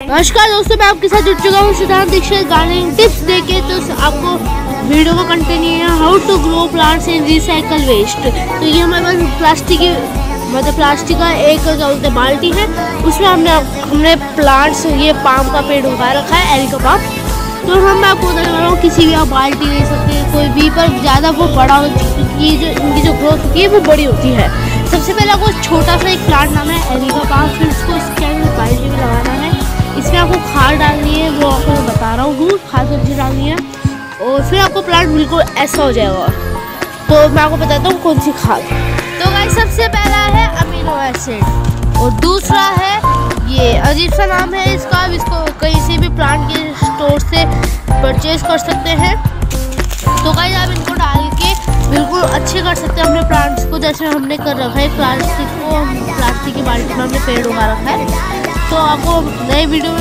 नमस्कार दोस्तों, मैं आपके साथ जुड़ चुका हूँ सिद्धांत दीक्षित गार्डनिंग टिप्स देके। तो आपको वीडियो का कंटिन्यू है how to grow plants in recycle waste तो ये हमारे पास प्लास्टिक की मतलब प्लास्टिक का एक क्या बोलते बाल्टी है। उसमें हमने हमने प्लांट्स ये पाम का पेड़ उगा रखा है एल पाम तो हम, मैं आपको बता रहा हूँ, किसी भी आप बाल्टी ले सकते हैं, कोई भी, पर ज़्यादा वो बड़ा हो ये जो, इनकी जो ग्रोथ होती है, वो बड़ी होती है। सबसे पहले आपको छोटा सा एक प्लांट नाम है एली का पाम फिर इसमें आपको खाद डालनी है, वो आपको मैं बता रहा हूँ खाद सब्ज़ी डालनी है। और फिर आपको प्लांट बिल्कुल ऐसा हो जाएगा। तो मैं आपको बताता हूँ कौन सी खाद तो भाई सबसे पहला है अमीनो एसिड और दूसरा है ये अजीब सा नाम है इसका, आप इसको कहीं से भी प्लांट के स्टोर से परचेज कर सकते हैं। तो भाई आप इनको डाल के बिल्कुल अच्छे कर सकते हैं अपने प्लांट्स को, जैसे हमने कर रखा है प्लास्टिक को प्लास्टिक की बाल्टी में हमने पेड़ उगा रखा है। तो आपको नए वीडियो में